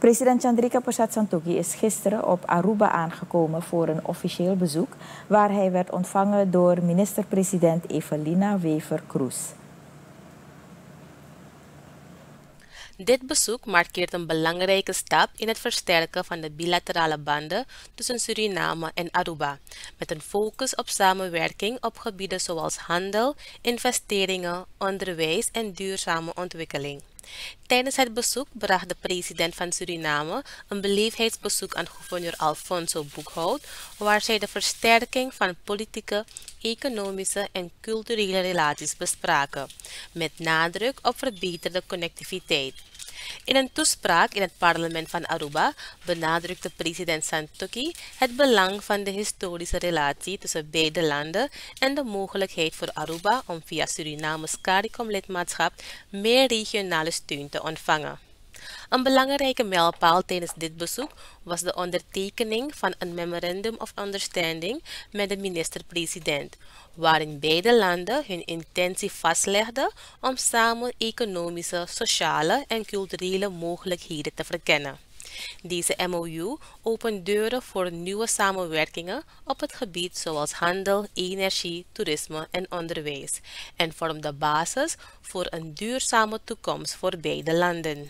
President Chandrika Persat Santokhi is gisteren op Aruba aangekomen voor een officieel bezoek, waar hij werd ontvangen door minister-president Evelina Wever-Kroes. Dit bezoek markeert een belangrijke stap in het versterken van de bilaterale banden tussen Suriname en Aruba, met een focus op samenwerking op gebieden zoals handel, investeringen, onderwijs en duurzame ontwikkeling. Tijdens het bezoek bracht de president van Suriname een beleefdheidsbezoek aan gouverneur Alfonso Boekhout, waar zij de versterking van politieke, economische en culturele relaties bespraken, met nadruk op verbeterde connectiviteit. In een toespraak in het parlement van Aruba benadrukte president Santokhi het belang van de historische relatie tussen beide landen en de mogelijkheid voor Aruba om via Surinames CARICOM-lidmaatschap meer regionale steun te ontvangen. Een belangrijke mijlpaal tijdens dit bezoek was de ondertekening van een Memorandum of Understanding met de minister-president, waarin beide landen hun intentie vastlegden om samen economische, sociale en culturele mogelijkheden te verkennen. Deze MOU opent deuren voor nieuwe samenwerkingen op het gebied zoals handel, energie, toerisme en onderwijs en vormt de basis voor een duurzame toekomst voor beide landen.